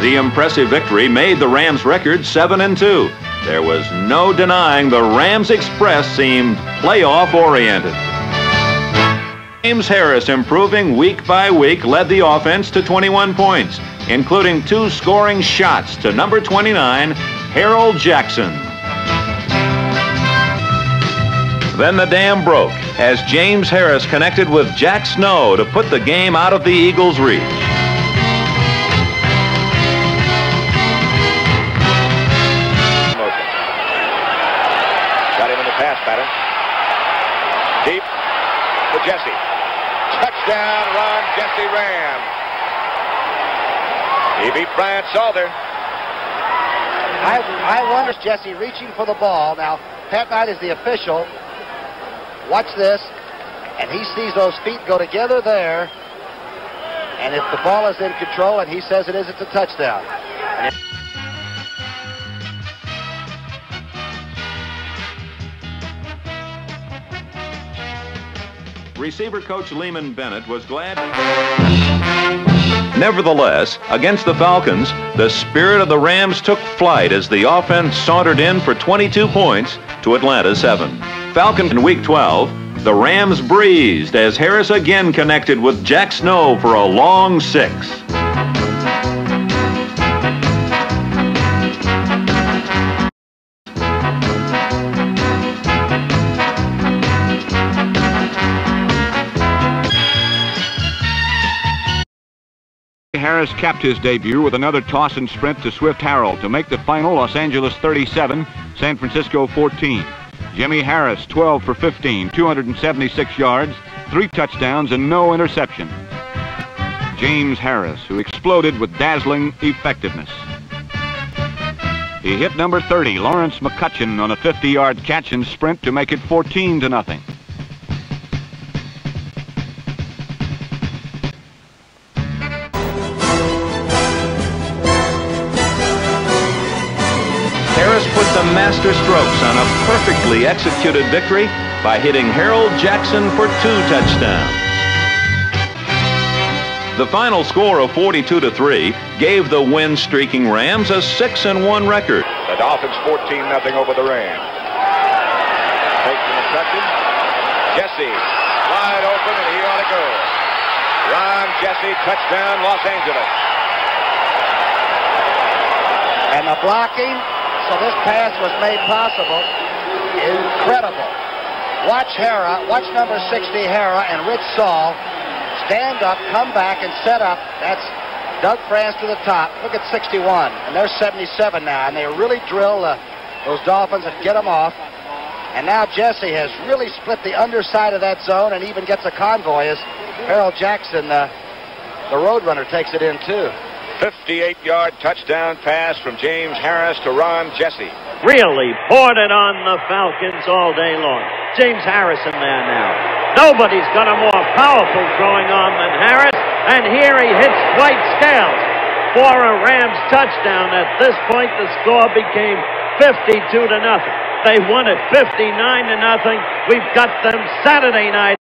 The impressive victory made the Rams record 7 and 2. There was no denying the Rams Express seemed playoff oriented. James Harris, improving week by week, led the offense to 21 points, including two scoring shots to number 29, Harold Jackson. Then the dam broke as James Harris connected with Jack Snow to put the game out of the Eagles' reach. The pass pattern. Deep to Jessie. Touchdown run, Jessie Ram. He beat Bryant Salter. I, I wonder, Jessie reaching for the ball. Now, Pat Knight is the official. Watch this. And he sees those feet go together there. And if the ball is in control and he says it is, it's a touchdown. Receiver coach Leeman Bennett was glad. Nevertheless, against the Falcons, the spirit of the Rams took flight as the offense sauntered in for 22 points to Atlanta 7. Falcon in Week 12, the Rams breezed as Harris again connected with Jack Snow for a long six. Harris capped his debut with another toss and sprint to Swift Harold to make the final Los Angeles 37, San Francisco 14. Jimmy Harris 12 for 15, 276 yards, three touchdowns and no interception. James Harris, who exploded with dazzling effectiveness. He hit number 30, Lawrence McCutcheon, on a 50-yard catch and sprint to make it 14 to nothing. The master strokes on a perfectly executed victory by hitting Harold Jackson for two touchdowns. The final score of 42 to 3 gave the win-streaking Rams a 6 and 1 record. The Dolphins 14 nothing over the Rams. Takes an interception. Jessie wide open and he ought to go. Ron Jessie touchdown Los Angeles. And the blocking, this pass was made possible. Incredible. Watch Harrah, watch number 60 Harrah and Rich Saul stand up, come back, and set up. That's Doug France to the top. Look at 61, and they're 77 now, and they really drill uh, those Dolphins and get them off. And now Jessie has really split the underside of that zone and even gets a convoy as Harold Jackson, uh, the Roadrunner, takes it in too. 58-yard touchdown pass from James Harris to Ron Jessie. Really poured it on the Falcons all day long. James Harrison there now. Nobody's got a more powerful throwing arm than Harris, and here he hits Dwight Scales for a Rams touchdown. At this point, the score became 52 to nothing. They won it 59 to nothing. We've got them Saturday night.